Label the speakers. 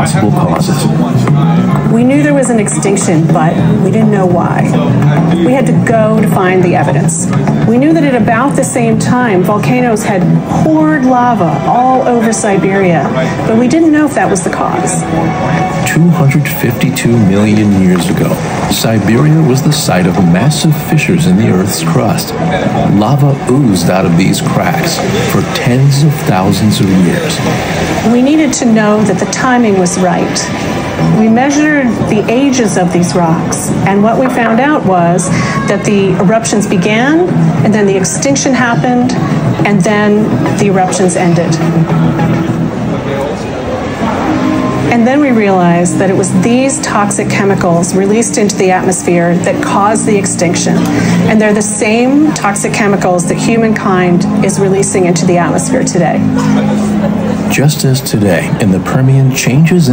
Speaker 1: possible causes.
Speaker 2: We knew there was an extinction, but we didn't know why. We had to go to find the evidence. We knew that at about the same time, volcanoes had poured lava all over Siberia, but we didn't know if that was the cause.
Speaker 1: 252 million years ago, Siberia was the site of massive fissures in the Earth's crust. Lava oozed out of these cracks for tens of thousands of years.
Speaker 2: We needed to know that the timing was right. We measured the ages of these rocks, and what we found out was that the eruptions began, and then the extinction happened, and then the eruptions ended. And then we realized that it was these toxic chemicals released into the atmosphere that caused the extinction. And they're the same toxic chemicals that humankind is releasing into the atmosphere today.
Speaker 1: Just as today in the Permian changes